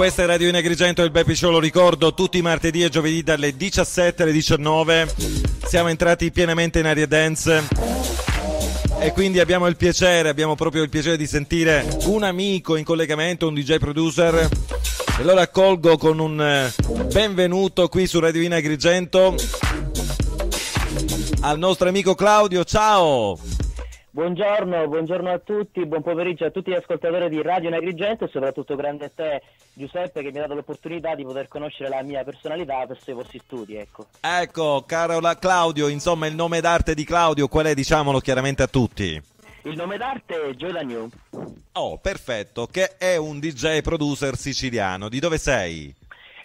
questa è Radio In Agrigento il Bepi Show, lo ricordo, tutti i martedì e giovedì dalle 17 alle 19. Siamo entrati pienamente in aria dance e quindi abbiamo il piacere, abbiamo proprio il piacere di sentire un amico in collegamento, un DJ producer. E allora accolgo con un eh, benvenuto qui su Radio In Agrigento al nostro amico Claudio. Ciao! Buongiorno, buongiorno a tutti, buon pomeriggio a tutti gli ascoltatori di Radio Agrigento e soprattutto grande a te Giuseppe che mi ha dato l'opportunità di poter conoscere la mia personalità verso i vostri studi. Ecco, ecco caro Claudio, insomma il nome d'arte di Claudio qual è diciamolo chiaramente a tutti? Il nome d'arte è Joe New. Oh, perfetto, che è un DJ producer siciliano. Di dove sei?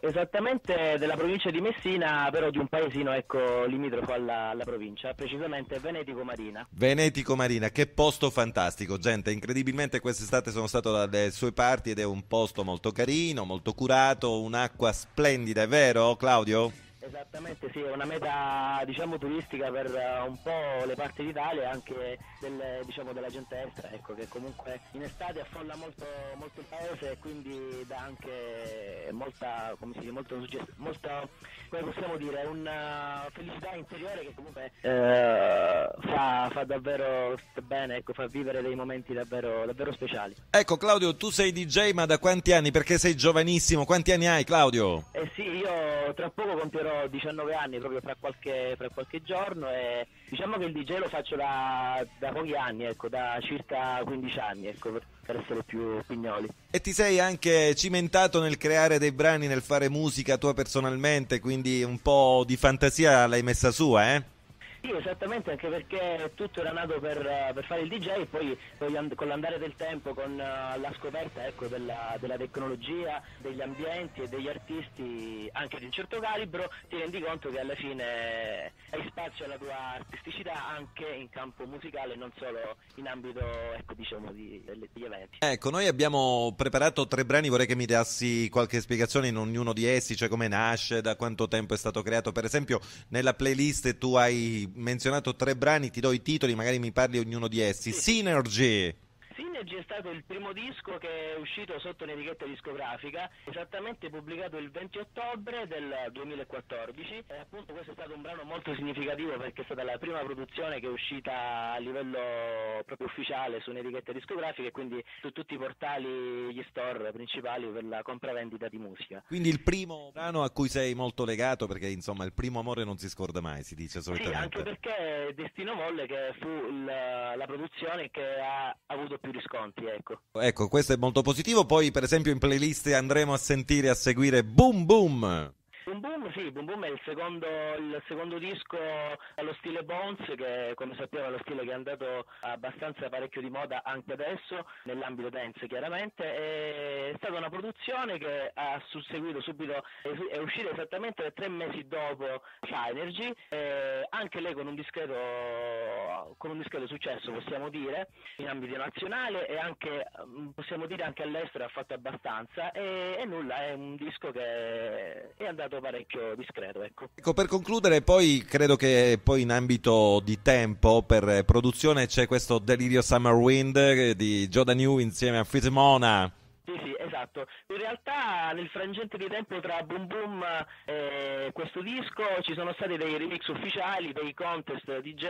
Esattamente della provincia di Messina, però di un paesino ecco, limitrofo alla, alla provincia, precisamente Venetico Marina. Venetico Marina, che posto fantastico, gente, incredibilmente quest'estate sono stato dalle sue parti ed è un posto molto carino, molto curato, un'acqua splendida, è vero Claudio? Esattamente sì, è una meta diciamo, turistica per uh, un po' le parti d'Italia e anche del, diciamo, della gente estera, ecco, che comunque in estate affolla molto, molto il paese e quindi dà anche molta, come si dice, molto, molto come possiamo dire, una felicità interiore che comunque eh, fa, fa, davvero bene, ecco, fa vivere dei momenti davvero, davvero speciali. Ecco Claudio, tu sei DJ ma da quanti anni? Perché sei giovanissimo, quanti anni hai Claudio? Eh sì, io tra poco compierò 19 anni proprio fra qualche, fra qualche giorno e diciamo che il DJ lo faccio da, da pochi anni, ecco, da circa 15 anni, ecco, per, per essere più pignoli. E ti sei anche cimentato nel creare dei brani, nel fare musica tua personalmente, quindi un po' di fantasia l'hai messa su, eh? Sì, esattamente, anche perché tutto era nato per, per fare il DJ e poi, con l'andare del tempo, con uh, la scoperta ecco, della, della, tecnologia, degli ambienti e degli artisti anche di un certo calibro, ti rendi conto che alla fine hai spazio alla tua artisticità anche in campo musicale, non solo in ambito ecco, diciamo, di, degli eventi. Ecco, noi abbiamo preparato tre brani, vorrei che mi dassi qualche spiegazione in ognuno di essi, cioè come nasce, da quanto tempo è stato creato. Per esempio, nella playlist tu hai menzionato tre brani, ti do i titoli, magari mi parli ognuno di essi. Sì. Synergy. Synergy è stato il primo disco che è uscito sotto un'etichetta discografica, esattamente pubblicato il 20 ottobre del 2014 e appunto questo è stato un brano molto significativo perché è stata la prima produzione che è uscita a livello proprio ufficiale su un'etichetta discografica e quindi su tutti i portali, gli store principali per la compravendita di musica. Quindi il primo brano a cui sei molto legato perché insomma il primo amore non si scorda mai, si dice solitamente. Sì, anche perché Destino Volle che fu il, la produzione che ha avuto più riscontro riscontri, ecco. Ecco, questo è molto positivo. Poi, per esempio, in playlist andremo a sentire, a seguire Boom Boom. Boom Boom, sì, Boom Boom è il secondo, il secondo disco allo stile Bones, che come sappiamo è lo stile che è andato abbastanza parecchio di moda anche adesso, nell'ambito dance chiaramente. È stata una produzione che ha susseguito subito, è uscita esattamente tre mesi dopo Synergy, anche lei con un, discreto, con un discreto successo possiamo dire, in ambito nazionale e anche, possiamo dire anche all'estero ha fatto abbastanza e, e nulla, è un disco che è andato parecchio discreto. Ecco. ecco. per concludere, poi credo che poi in ambito di tempo per produzione c'è questo Delirio Summer Wind di Joda New insieme a Fitemona. Sì, sì, esatto. In realtà nel frangente di tempo tra Boom Boom e questo disco ci sono stati dei remix ufficiali, dei contest DJ,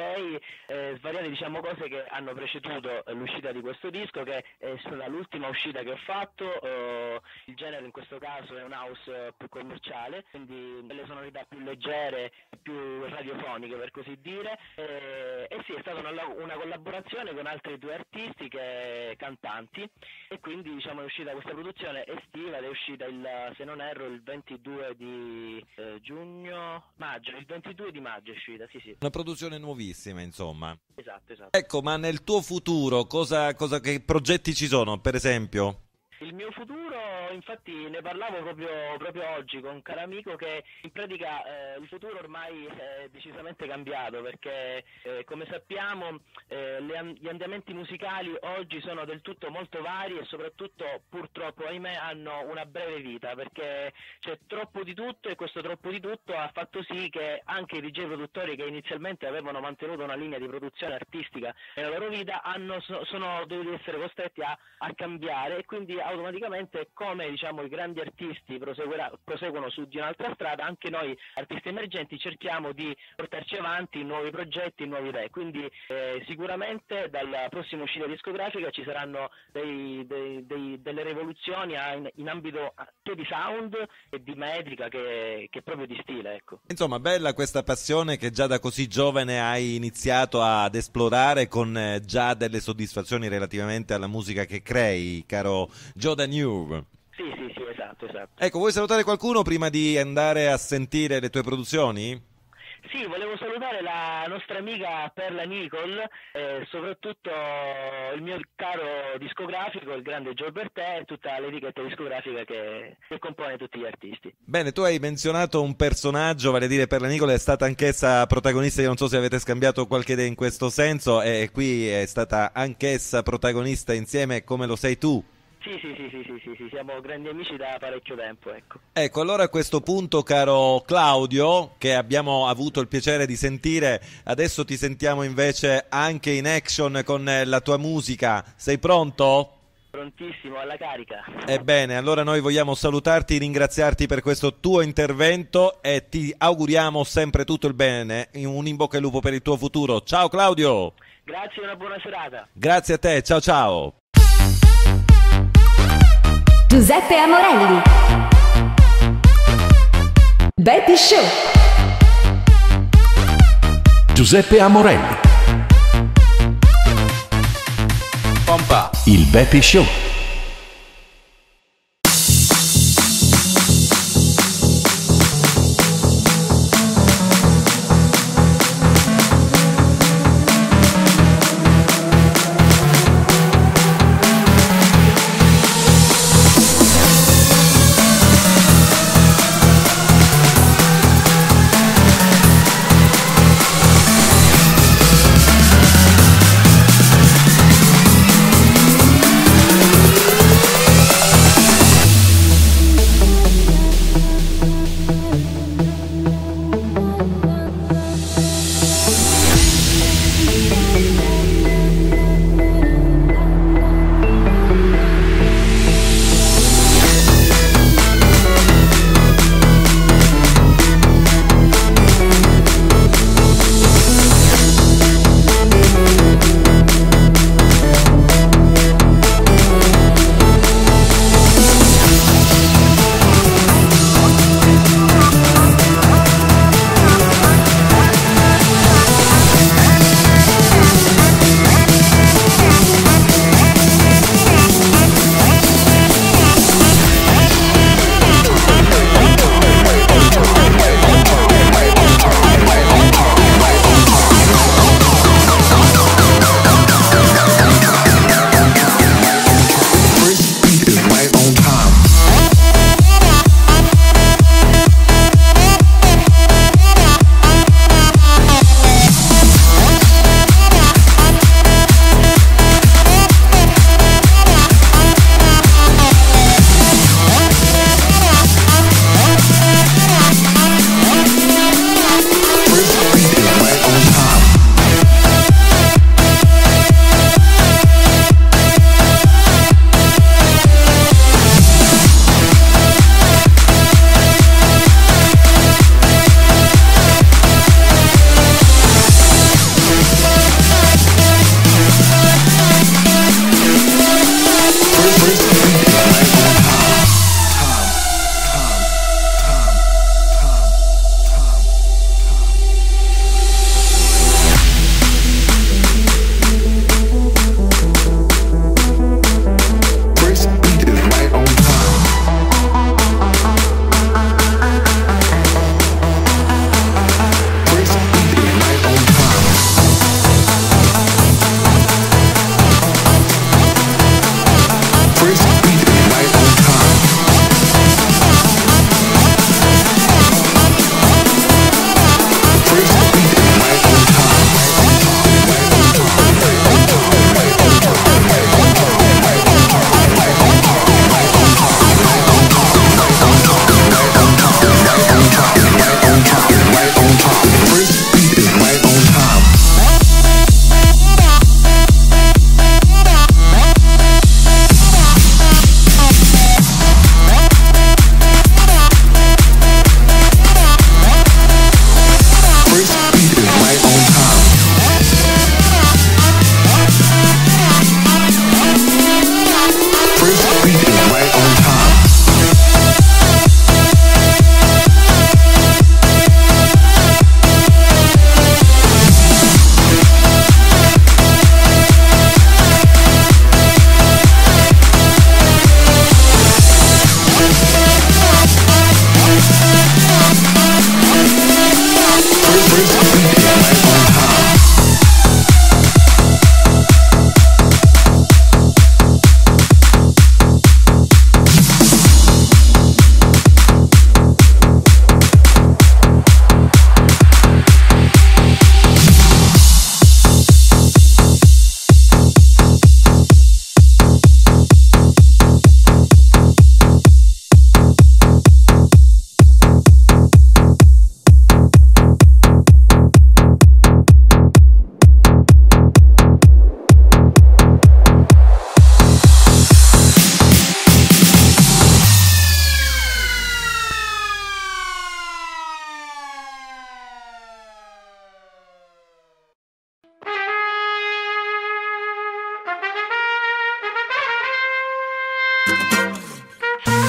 eh, svariate diciamo, cose che hanno preceduto l'uscita di questo disco, che è stata l'ultima uscita che ho fatto. Eh, il genere in questo caso è un house più commerciale, quindi delle sonorità più leggere, più radiofoniche per così dire. Eh, e sì, è stata una, una, collaborazione con altri due artisti che cantanti e quindi diciamo, è uscita questa produzione estiva ed è uscita il, se non erro il 22 di eh, giugno, maggio, il 22 di maggio è uscita, sì sì. Una produzione nuovissima insomma. Esatto, esatto. Ecco, ma nel tuo futuro cosa, cosa, che progetti ci sono per esempio? Il mio futuro, infatti, ne parlavo proprio, proprio oggi con un caro amico che in pratica eh, il futuro ormai è decisamente cambiato perché, eh, come sappiamo, eh, le, gli andamenti musicali oggi sono del tutto molto vari e soprattutto, purtroppo, ahimè, hanno una breve vita perché c'è troppo di tutto e questo troppo di tutto ha fatto sì che anche i DJ produttori che inizialmente avevano mantenuto una linea di produzione artistica nella loro vita hanno, sono dovuti essere costretti a, a cambiare e quindi automaticamente come come diciamo, i grandi artisti proseguono su di un'altra strada, anche noi artisti emergenti cerchiamo di portarci avanti nuovi progetti, nuove idee. Quindi eh, sicuramente dalla prossima uscita discografica ci saranno dei, dei, dei, delle rivoluzioni in, in, ambito sia di sound e di metrica che, che proprio di stile. Ecco. Insomma, bella questa passione che già da così giovane hai iniziato ad esplorare con eh, già delle soddisfazioni relativamente alla musica che crei, caro Joe New. Esatto, esatto. Ecco, vuoi salutare qualcuno prima di andare a sentire le tue produzioni? Sì, volevo salutare la nostra amica Perla Nicole e soprattutto il mio caro discografico, il grande Joe Bertè e tutta l'etichetta discografica che, che, compone tutti gli artisti. Bene, tu hai menzionato un personaggio, vale a dire Perla Nicole è stata anch'essa protagonista, io non so se avete scambiato qualche idea in questo senso e qui è stata anch'essa protagonista insieme come lo sei tu. Sì, sì, sì, sì, sì, sì, siamo grandi amici da parecchio tempo, ecco. Ecco, allora a questo punto, caro Claudio, che abbiamo avuto il piacere di sentire, adesso ti sentiamo invece anche in action con la tua musica. Sei pronto? Prontissimo, alla carica. Ebbene, allora noi vogliamo salutarti, ringraziarti per questo tuo intervento e ti auguriamo sempre tutto il bene. Un in bocca al lupo per il tuo futuro. Ciao Claudio! Grazie e una buona serata. Grazie a te, ciao ciao. Giuseppe Amorelli. Betty Show. Giuseppe Amorelli. Pompa. Il Betty Show.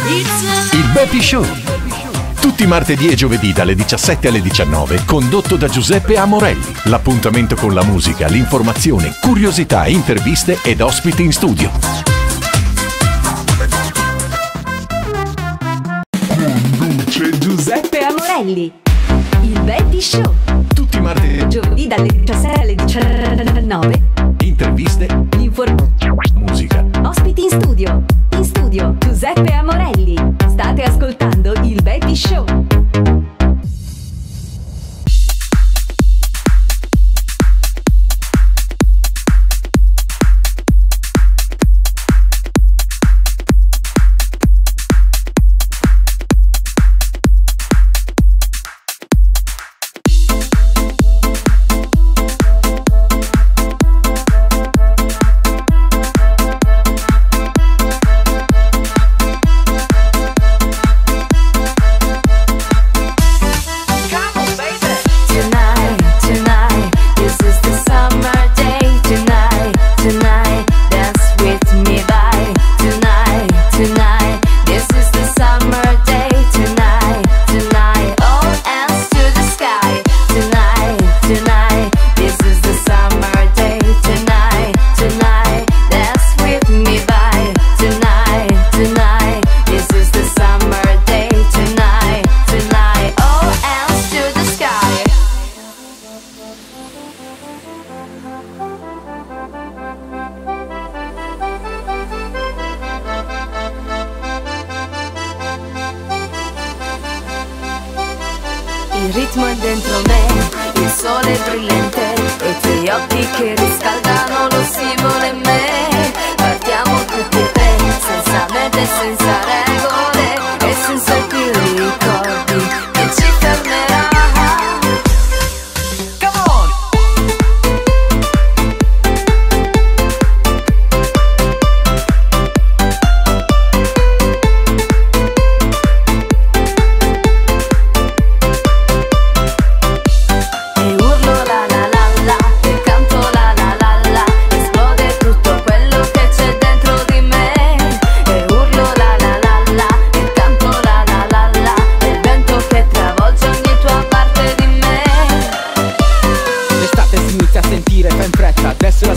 Il Bepi Show. Tutti martedì e giovedì dalle 17 alle 19, condotto da Giuseppe Amorelli. L'appuntamento con la musica, l'informazione, curiosità, interviste ed ospiti in studio. Conduce Giuseppe Amorelli. Il Bepi Show. Tutti martedì e giovedì dalle 17 alle 19. Interviste, informazioni, musica, ospiti in studio. Giuseppe Amorelli.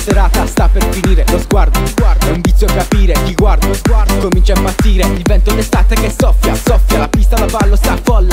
serata sta per finire Lo sguardo, sguardo è un vizio capire Chi guardo, sguardo comincia a impazzire Il vento d'estate che soffia, soffia La pista da ballo sta folle.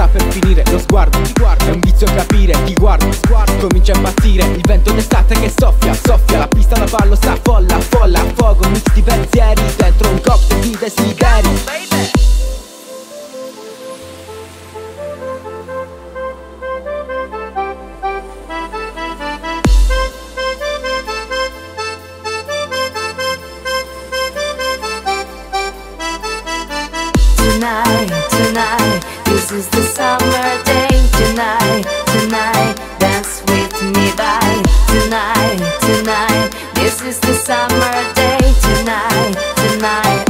sta per finire. Lo sguardo ti guarda, è un vizio capire. Ti guardo, sguardo, comincia a impazzire. Il vento d'estate che soffia, soffia. La pista da ballo sta folla, folla. Fuoco, mix di pensieri. Dentro un cocktail di desideri. Tonight, tonight This is the summer day. Tonight, tonight Dance with me by. Tonight, tonight This is the summer day. Tonight, tonight.